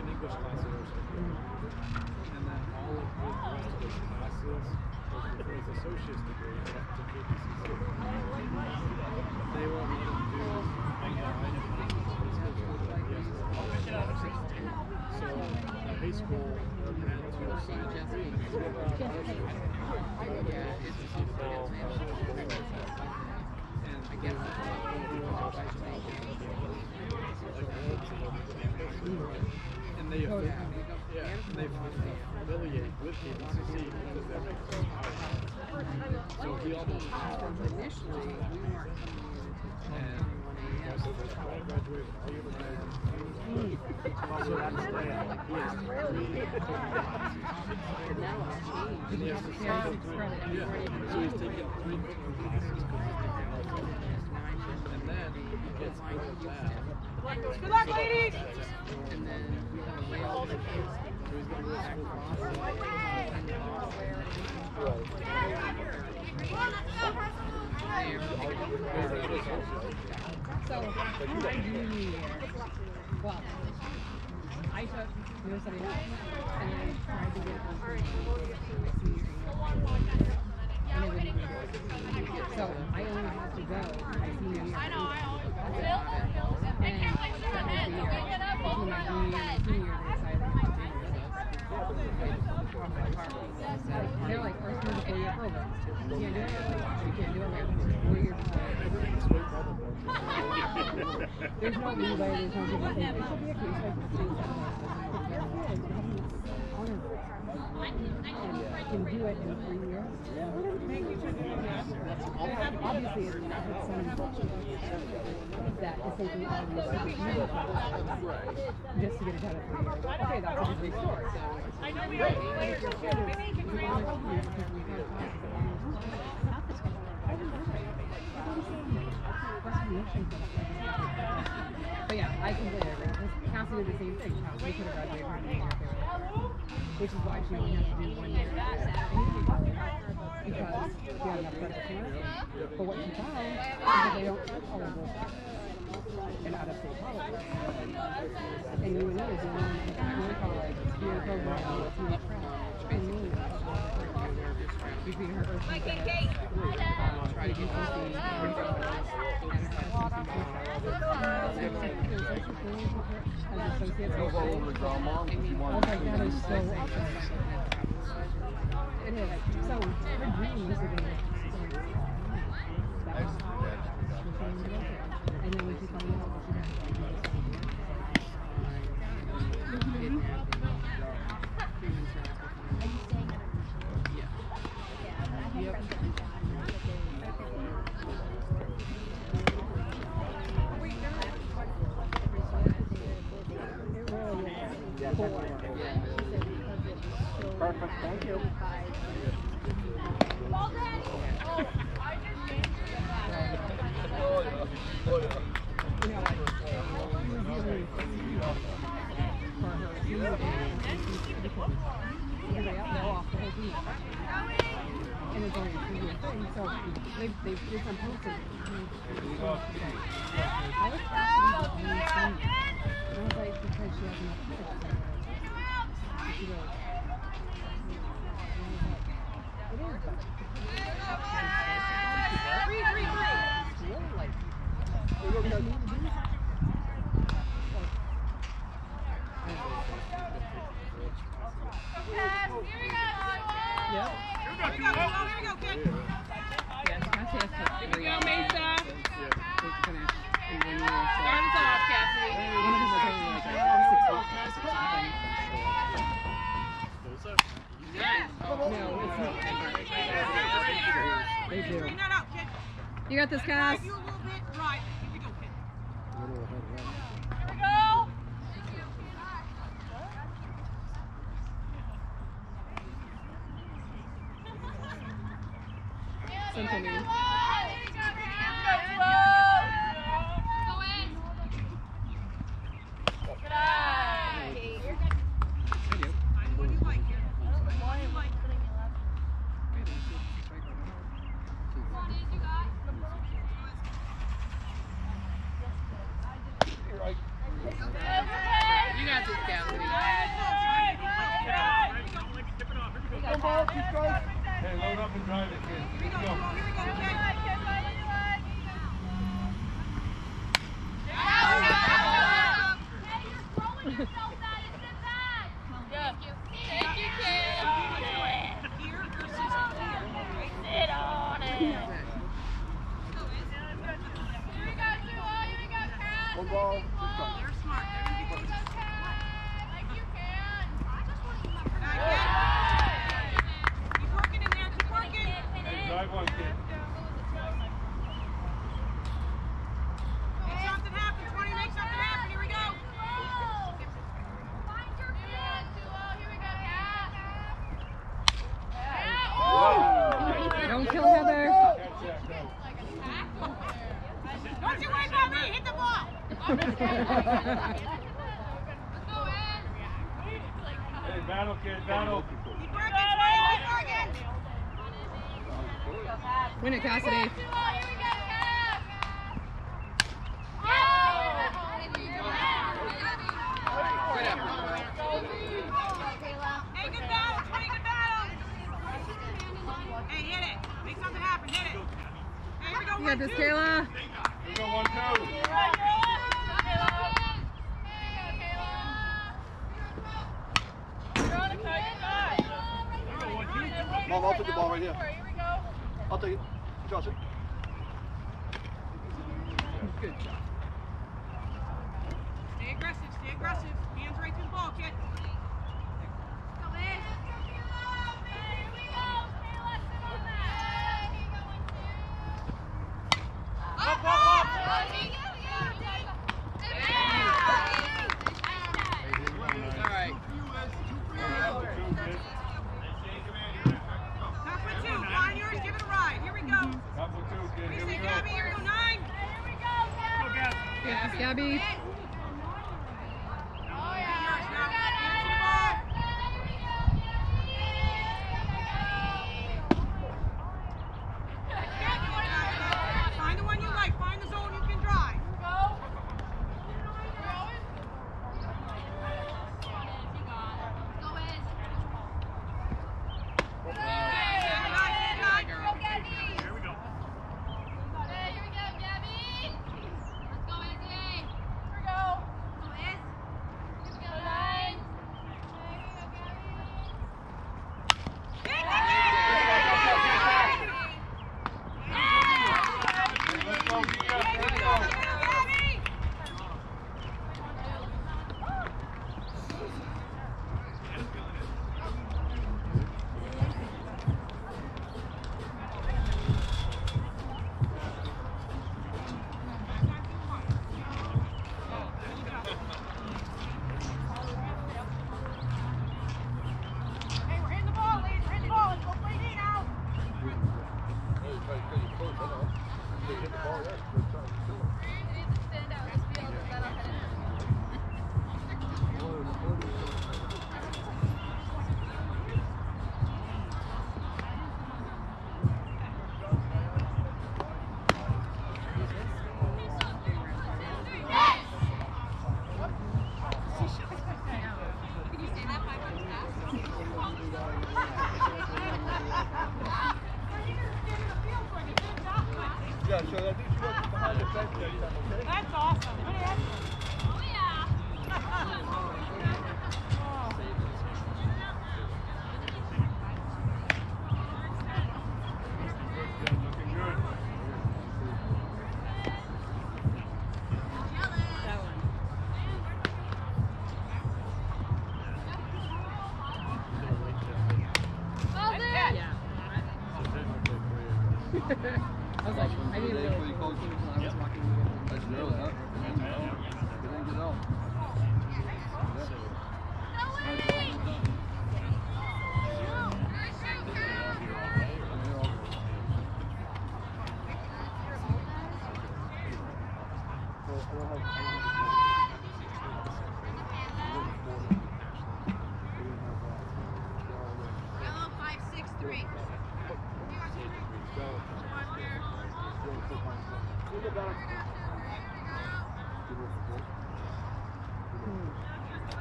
an English class at. And then all of the rest of his classes for his associate's degree up to KPCC. They won't let him do online. So, uh, high school had to I guess and they Oh, affili- yeah. and they affiliate with KPCC because that makes them higher. So he almost initially, we weren't and also that's why I graduated all year with So that's that. He But now it's changed. And he has to Yeah, take it's three. credit. Yeah. So he's taking three classes because he's taking all of them. And then he gets out of that. Good luck, ladies! And then we have a layout of. So he's gonna go to school. So, my junior year, well, I took university and then tried to get on my senior year. And it. So, I only have to go my senior year. I know, I always They're like, first year four year program. You can't do it. You can't do it. right. Four years. There's no leeway, there's no and take. There should be a case like state can do it in three years. Obviously, it's not that is just to get it done in. Okay, that's a different story. I know we have players in the mini, can have But yeah, I completely agree. This Cassie did the same thing. Cassie could have graduated from the which is why she only has to do one year. Because she had enough credit to it. But what she found is that they don't charge all of those in out of state colleges. And you know is the only college, senior program, and you would between her first and second, to do something as associates. I was like, that is so awesome. Got this, Cass. Drive you a little bit. Right. Here we go, kid. Central Maine. I do. Find the one you like here. Find the one you like. You got this, Cassidy. Hey, load up and drive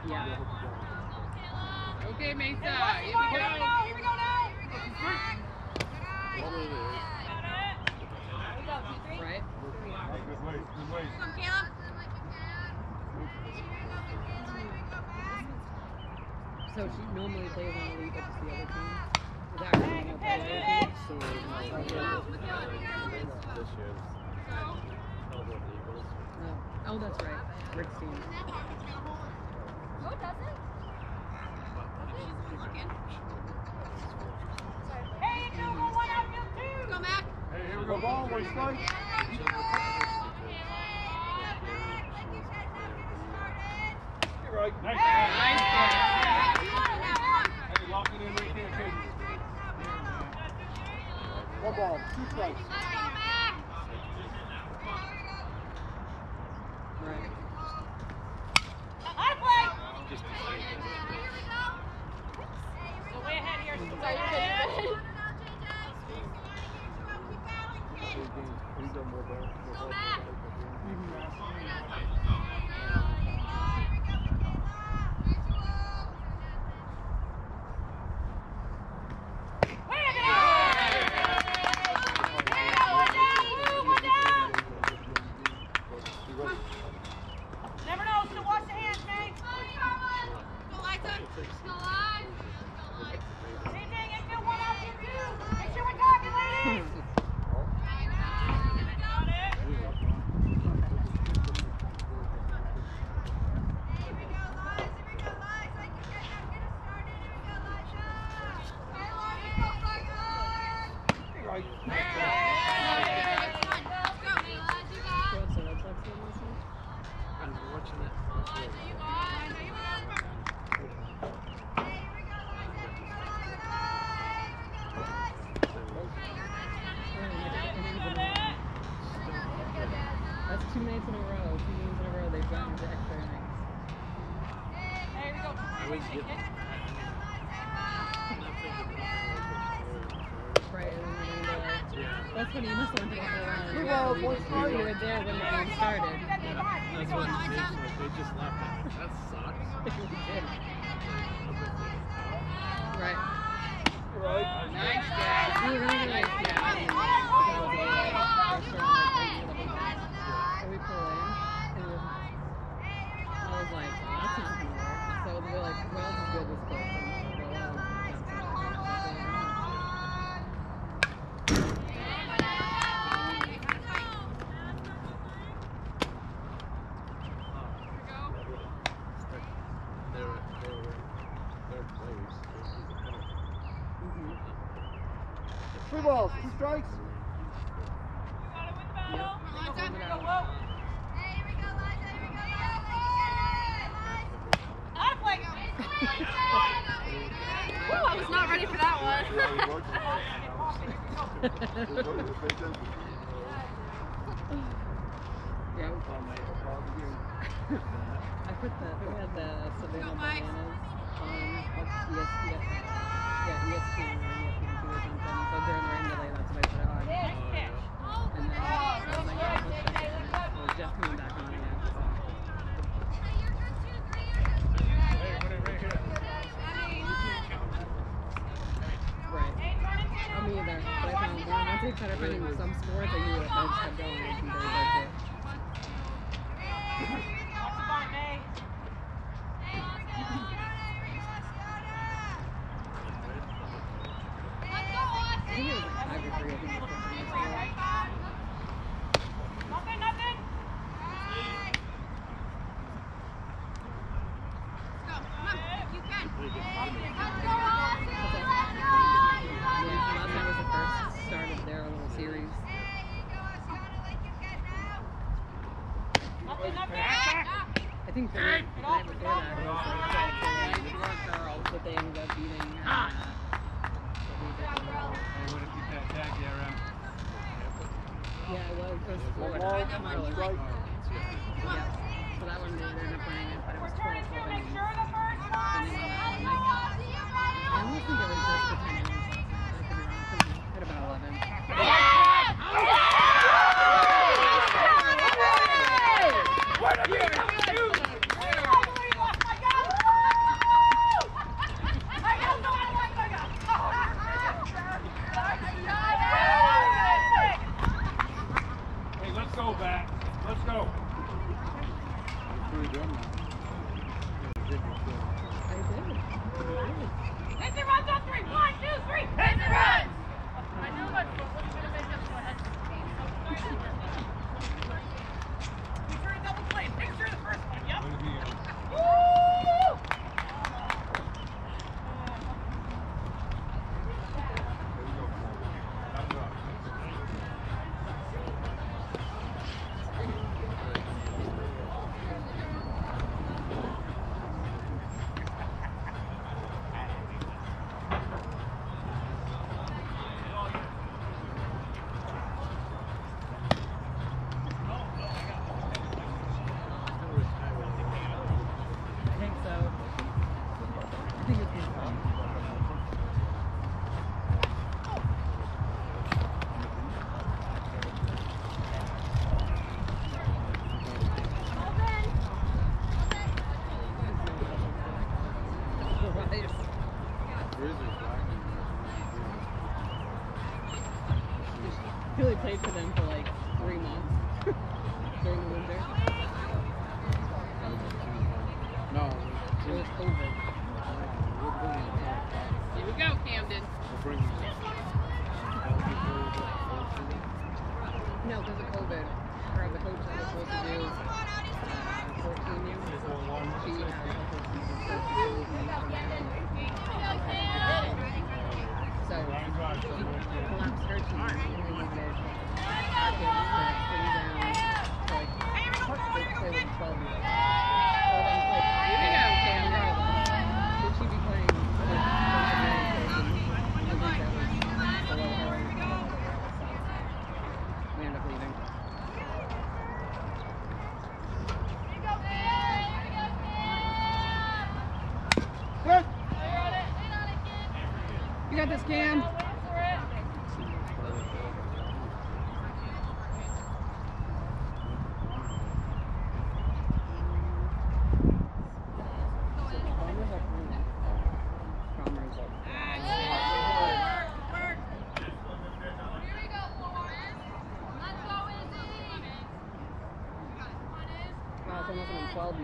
Yeah. Okay, MAYSA. Here we go. Here we go now. Here we go now. Right. Good way. Good So she normally plays on the league up to the other team. That kind of play. So this year's. No. Oh, oh, that's right. Rick's team. No, it doesn't. Does it? Looking. Hey, go one out, you two. Go, Mac. Hey, here we go. Ball, we start. Right. Nice. Hey, hey, lock it in right there, Kate. One ball, two strikes.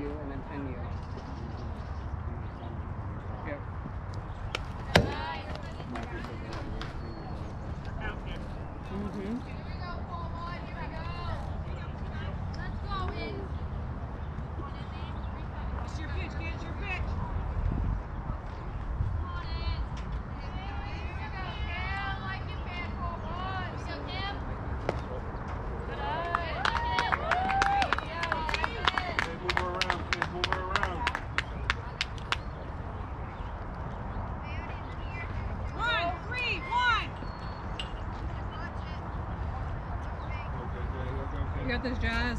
Almost on 12 U and then 10 U. Yep. Mm-hmm. It's your pitch, kid. It's your pitch. Hey, move her around. Kids, move her around. One, three, one. Okay, okay, okay, okay. You got this, Jazz.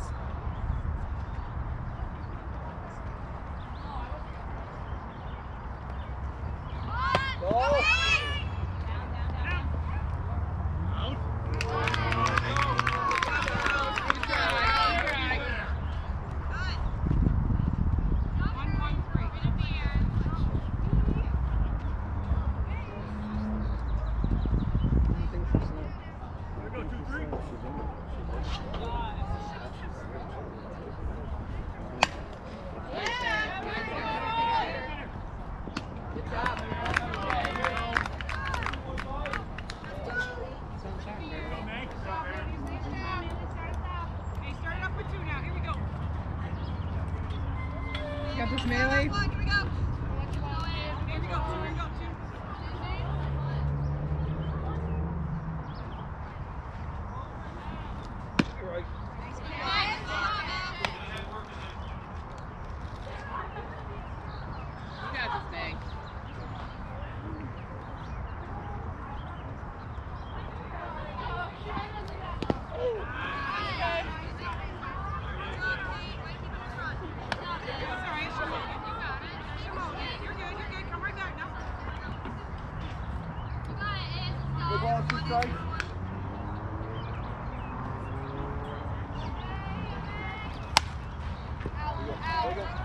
One, one, three. I think she's slow. Okay, start it up with two now. Here we go. Got this melee. Come on, here we go. Here we go. Two, here we go. Two. You got this, Meg. It's all right. She'll hold it. You got it. She'll hold it. You're good. You're good. Come right back now. Good ball, two strikes. There you go.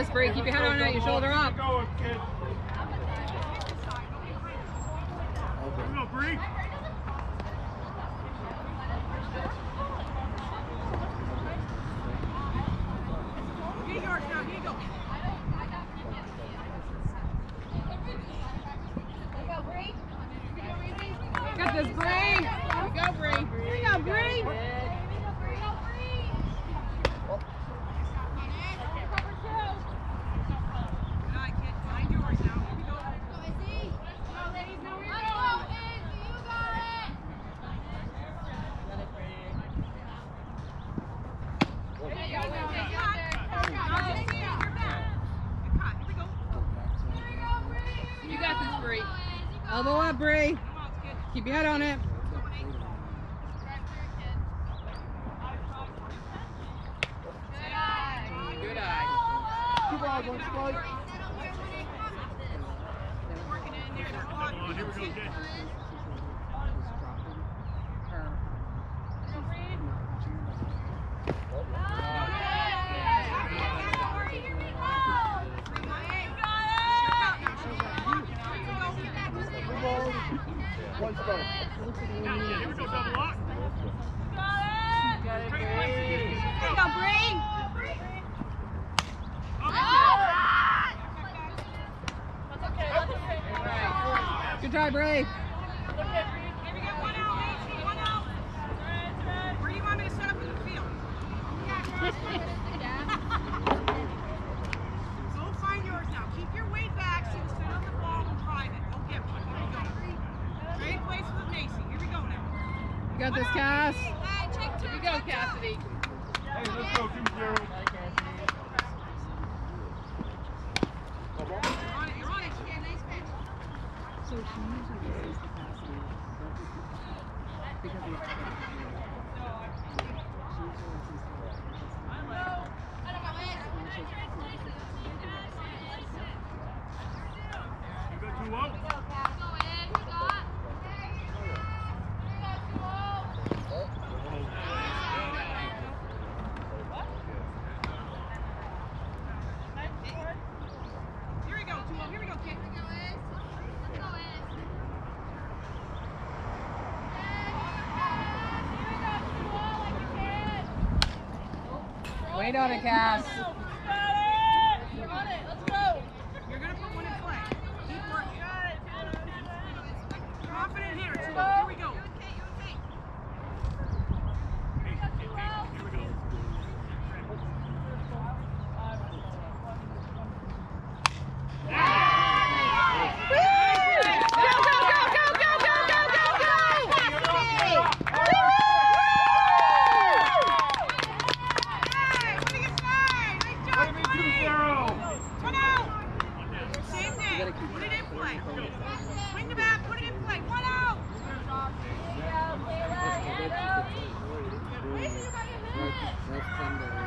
Christmas break Elbow up, Brie. Keep your head on it. podcast. Put it in play. Bring the back. Put it in play. One out. There you go, Kayla. There you go. Mason, you got your minute.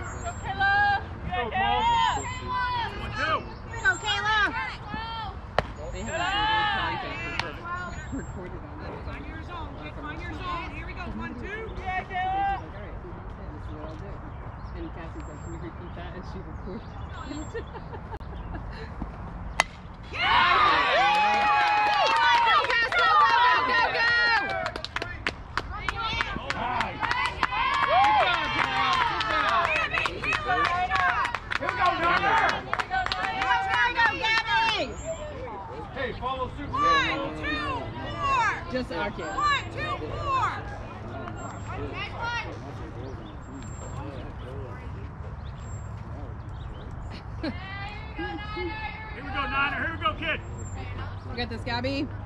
Abby.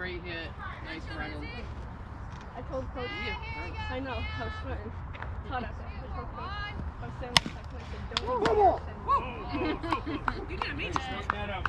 Great hit. Nice running. I told Cody. Yeah. I know. I was sweating. Hot up. I told Cody. I was saying like, I said, don't. Whoa, whoa, whoa. you did amazing. That out.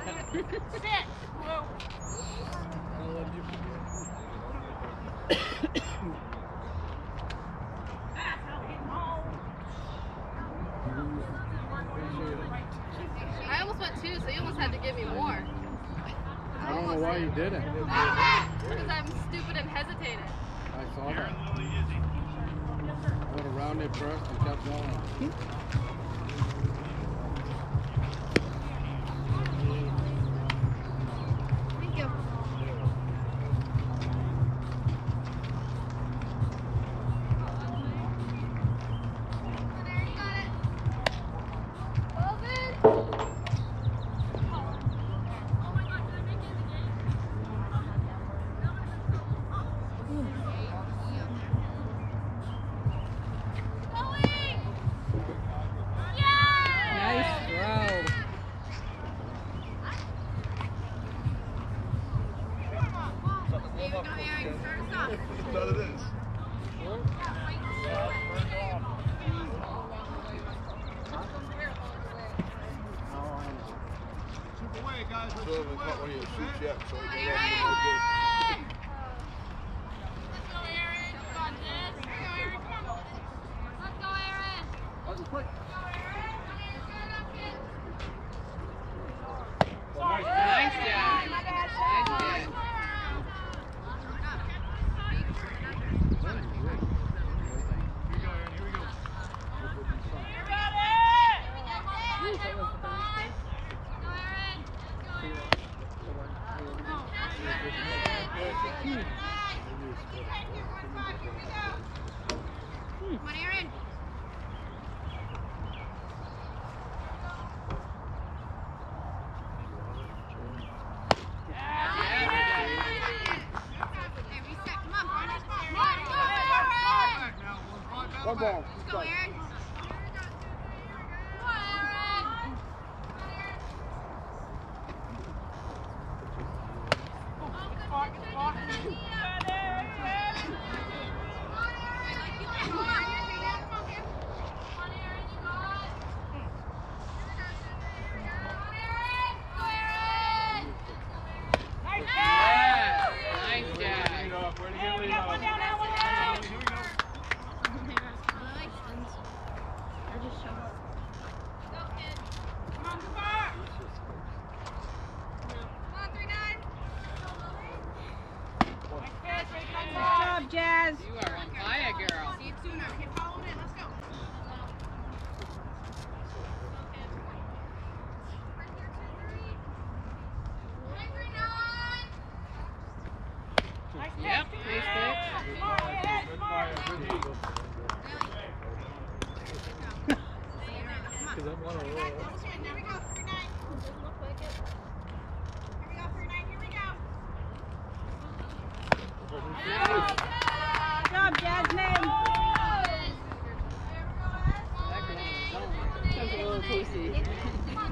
That's what it is.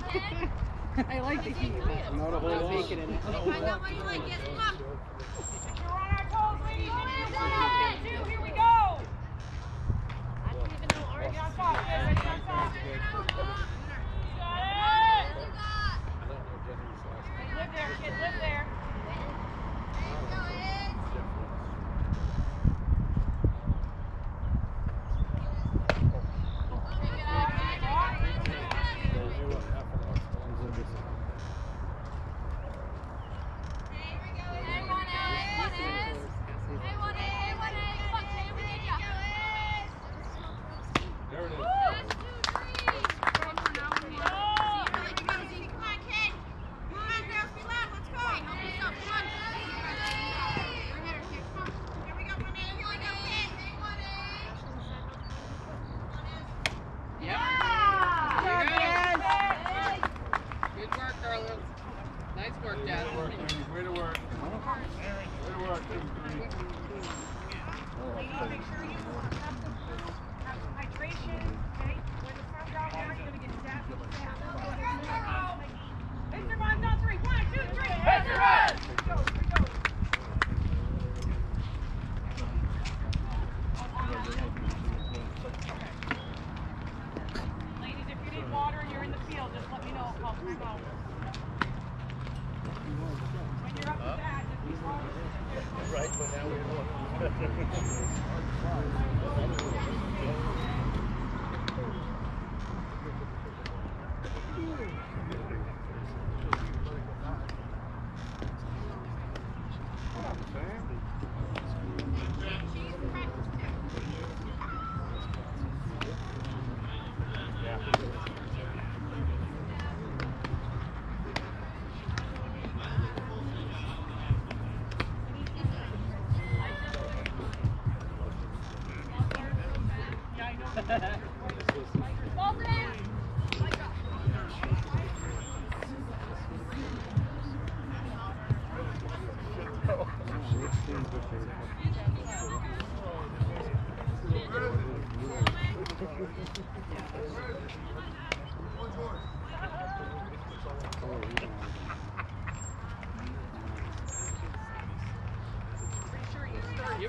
I like the heat. Not a whole lot. In it. You like. Come on. You're on our toes, ladies.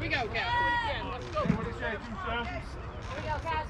Here we go, Cass. Let's go. What did you say, Here we go, Cass.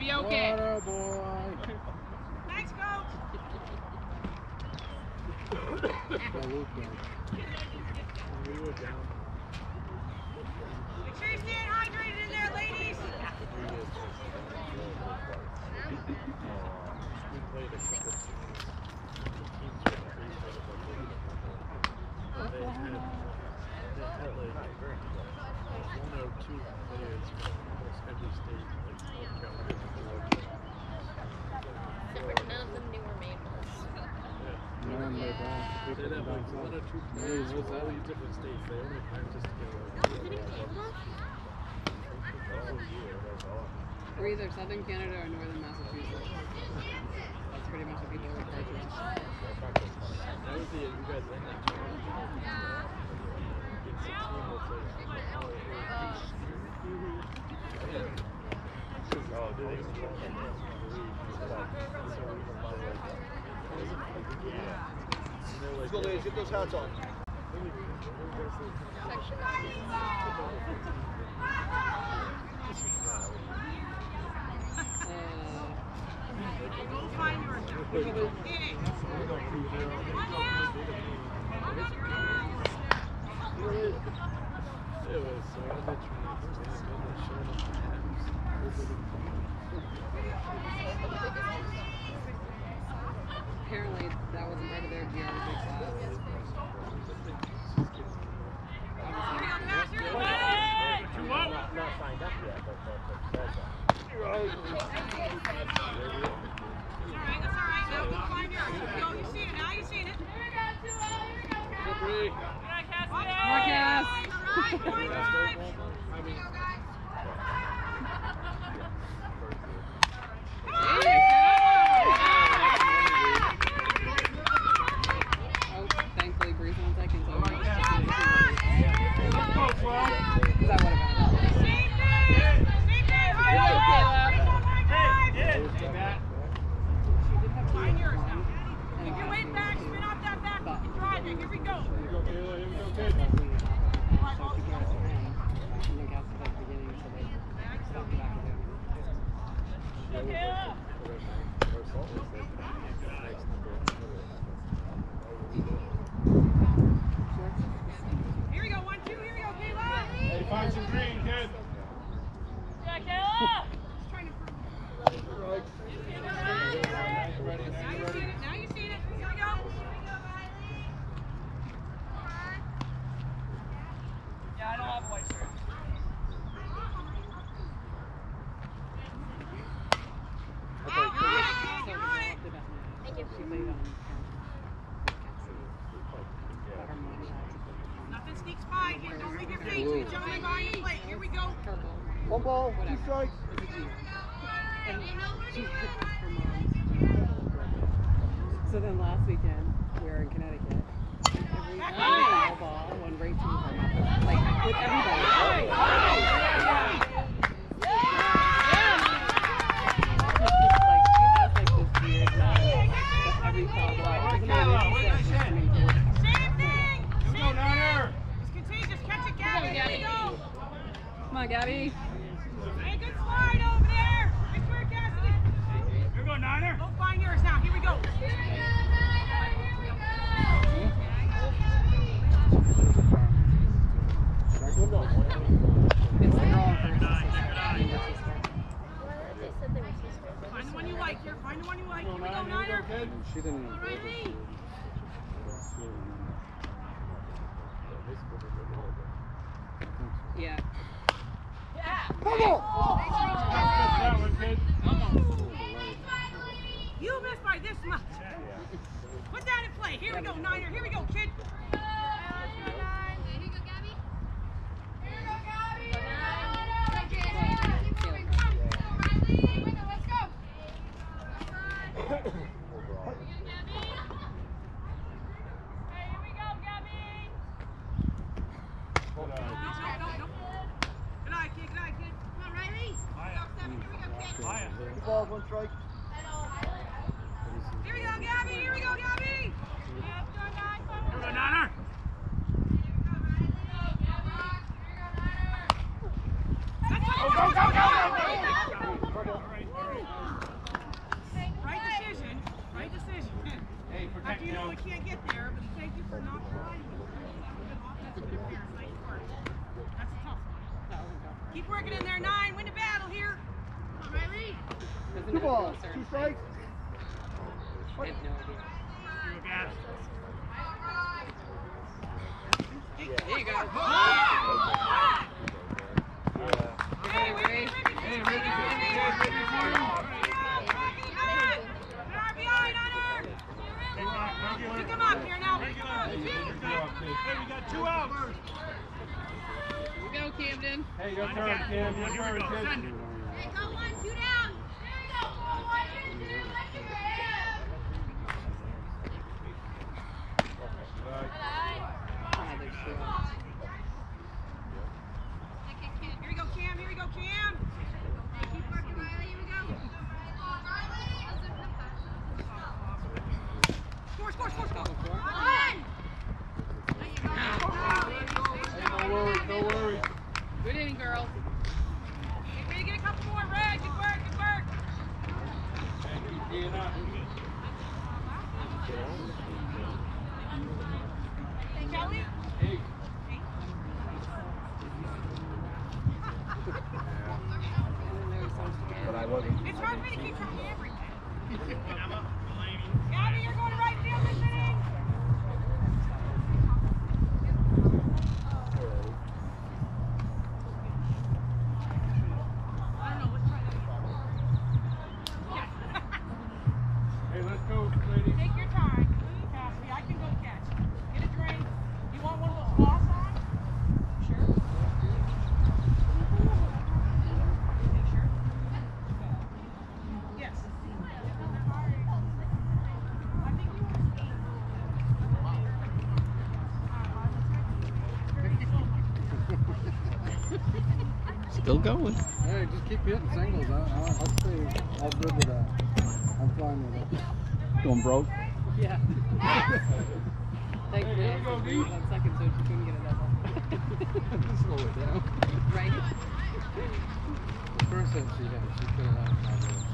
You'll be okay. Water, like one or two different states. They only practice together. We're either Southern Canada or Northern Massachusetts. That's pretty much what people refer mm-hmm. to Yeah. Dolayıcı koşaç ol. It was so I apparently that wasn't part of their geometry class. I have no idea. You go. Hey, Ricky. Hey, Ricky. Hey, Hey, got two out. Go, Camden. Hey, go one, two down. There you go. One, two, three, left, right. Sure. going. Hey, just keep hitting singles. I, I, I'll stay all good with uh, that. I'm fine with it. Going broke? Yeah. Thank hey, you. Go. One second so she couldn't get a double. slow it down. Right. The first time she had, she could have left.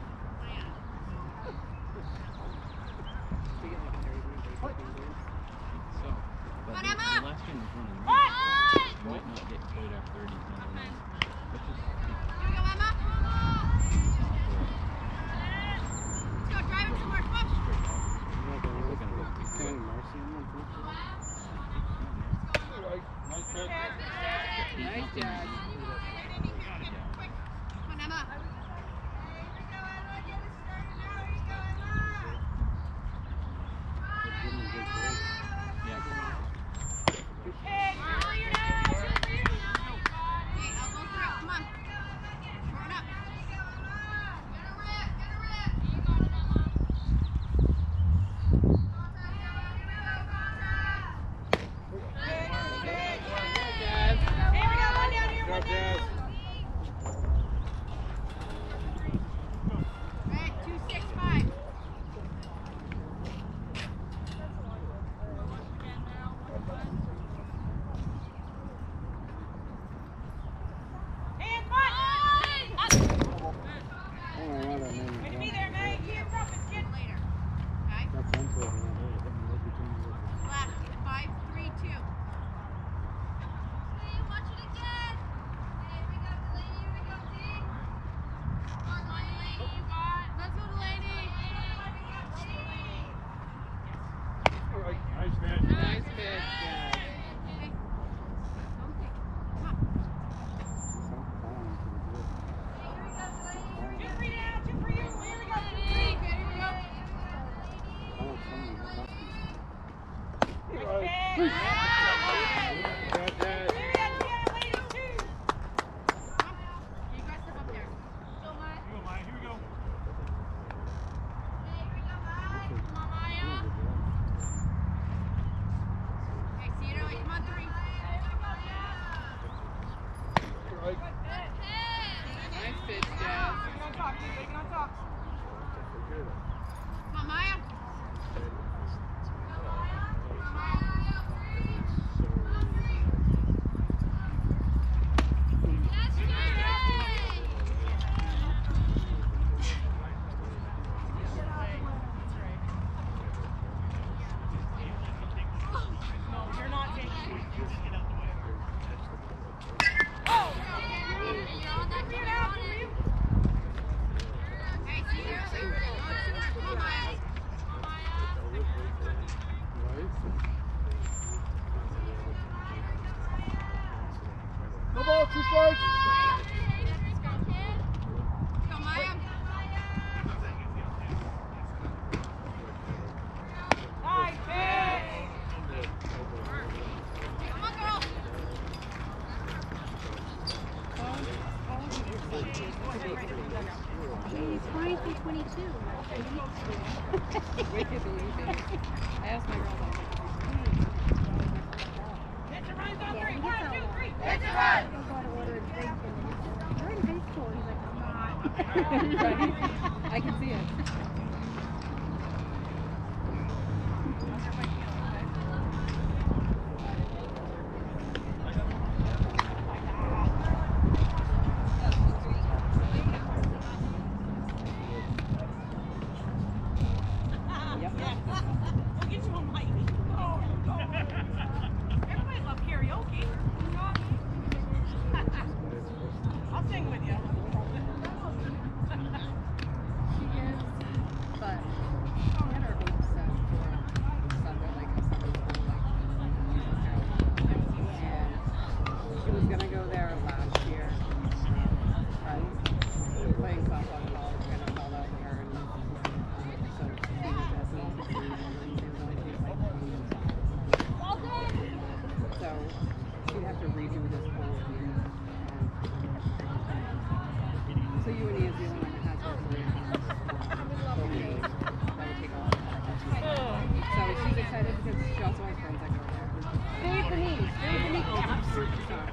Stay the knees. Stay the knees.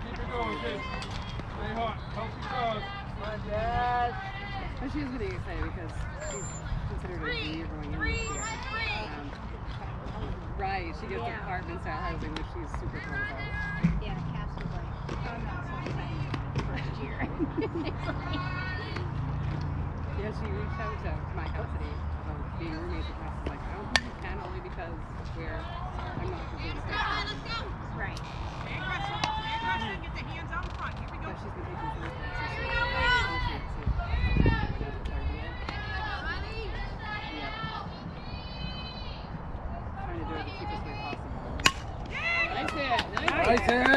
Keep it going, getting excited because she's right. She gets yeah. apartment style housing, which she's super. Yeah, First year. she reached out to my house about being roommates with us. Like, and only because we're I'm not competing. Right. Get the hands out front. Here we go. Here we go. It. Nice hit. Nice, nice hit.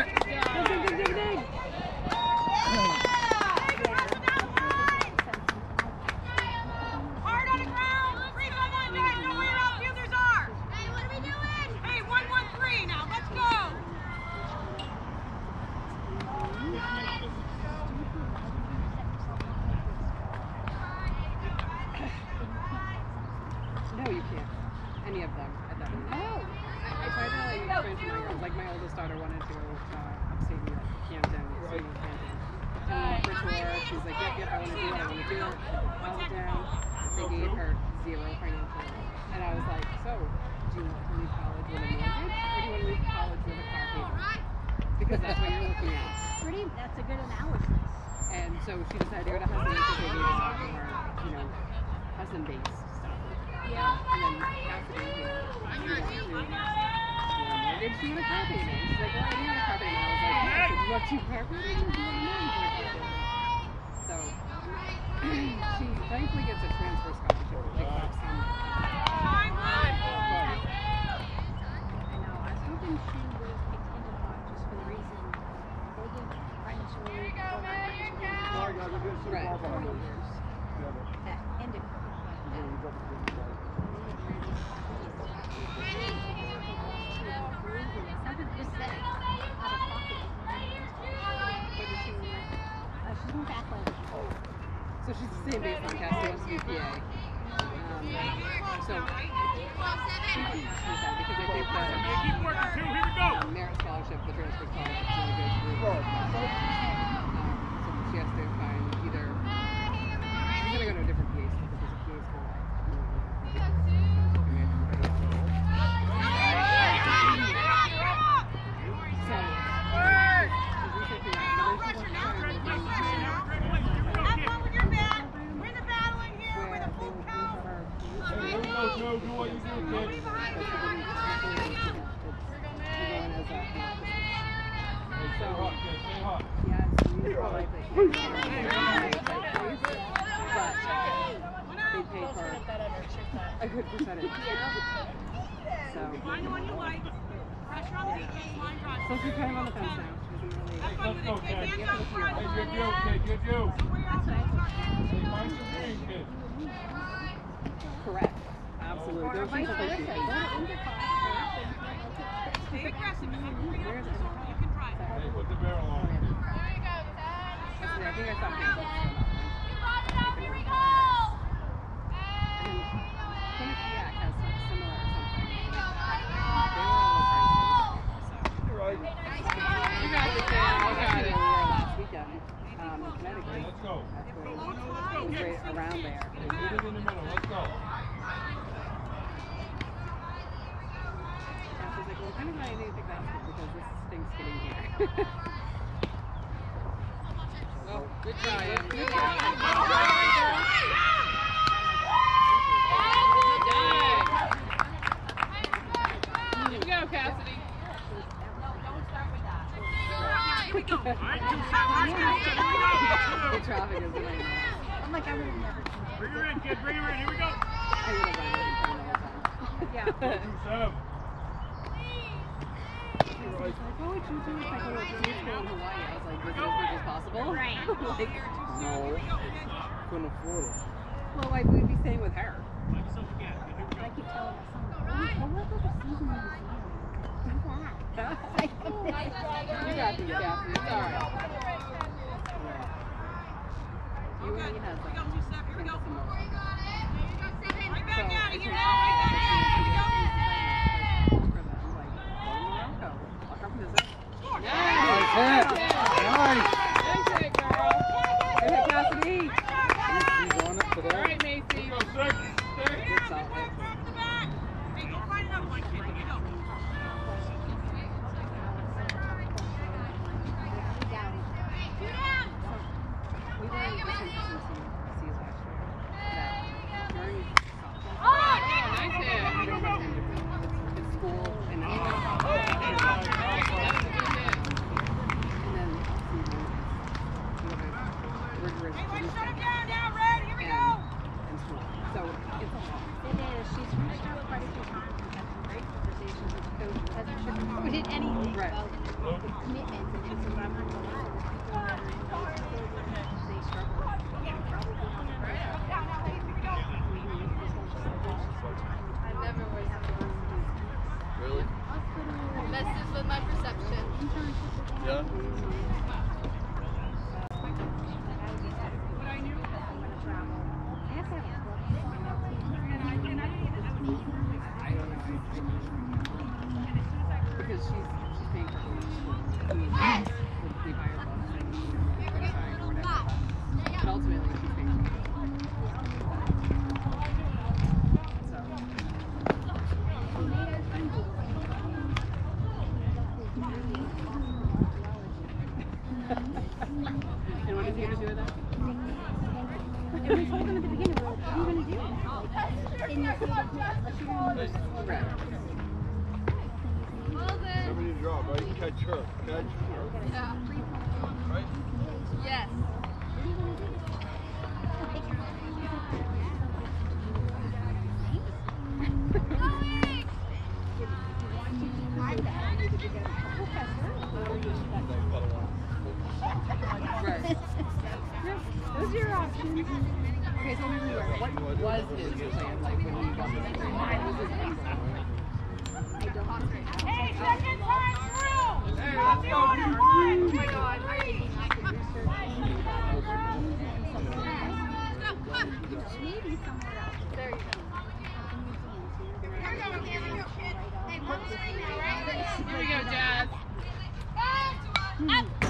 I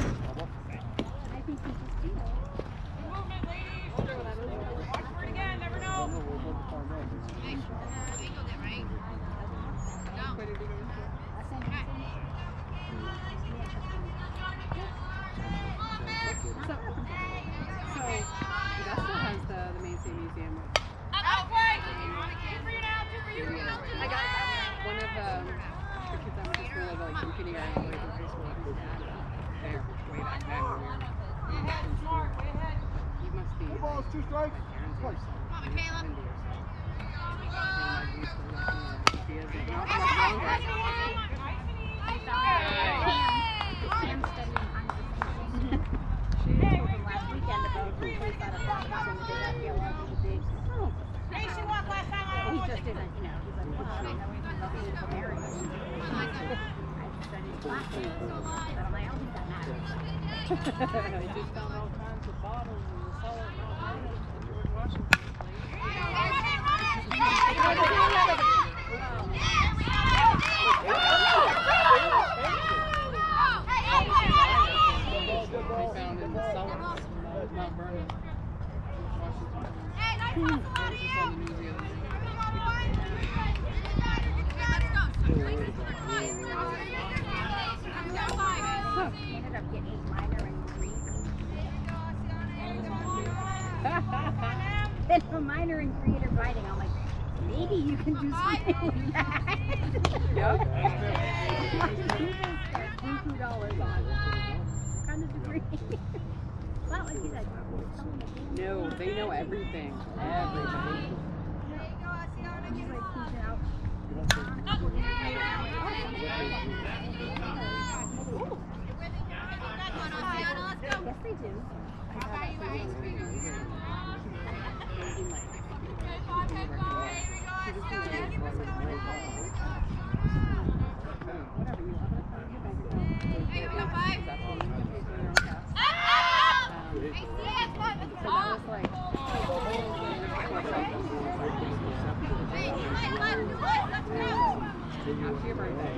after your birthday.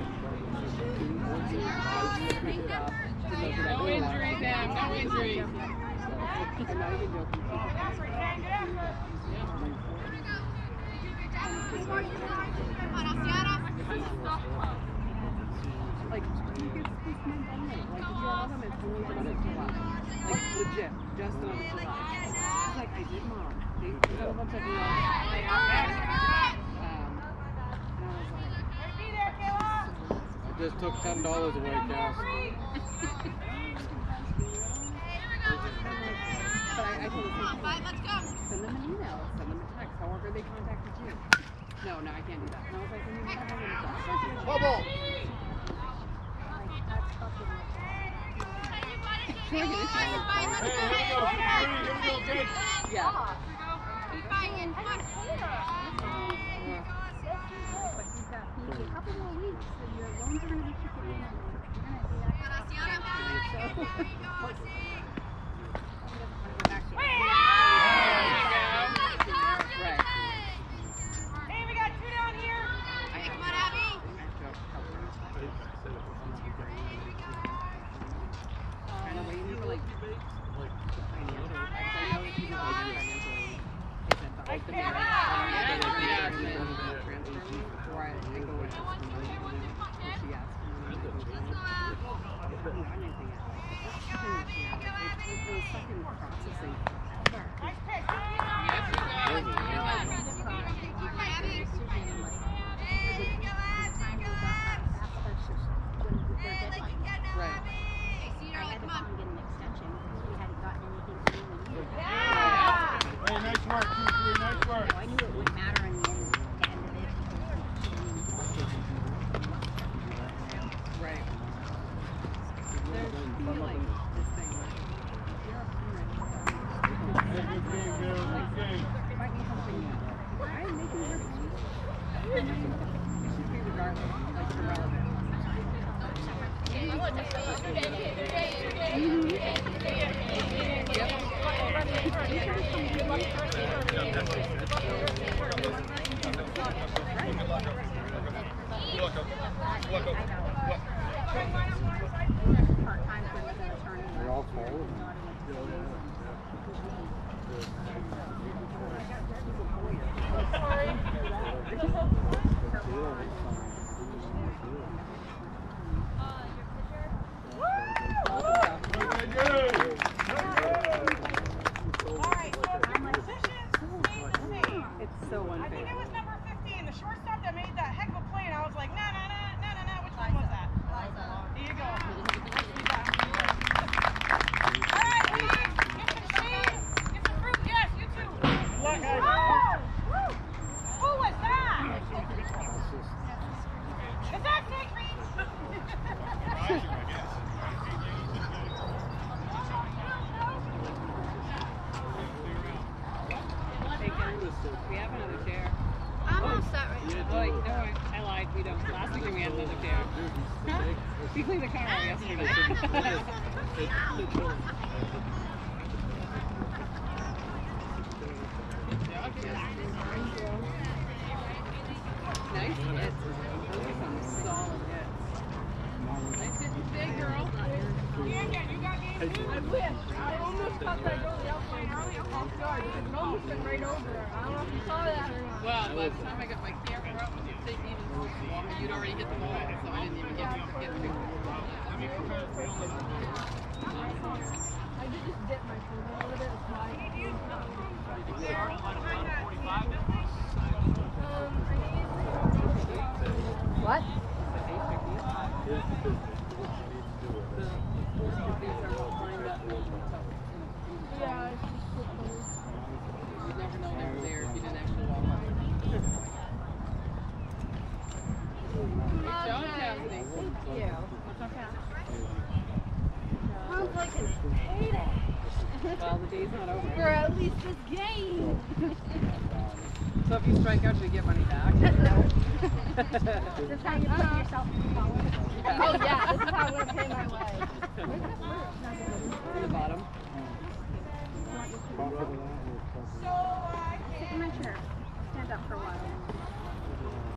No injuries, No injuries. I'm not even get this. Like, just Like, I did mom. They, none of. just took ten dollars away, Cass. Come on, let's go. Send them an email, send them a text, however they contacted you. No, no, I can't do that. And I was like, when you have them, it's Bubble! Hey, here we go, Katie. Here we go, Katie. Yeah. Keep buying. Come on. How many more weeks? Gracias. Is how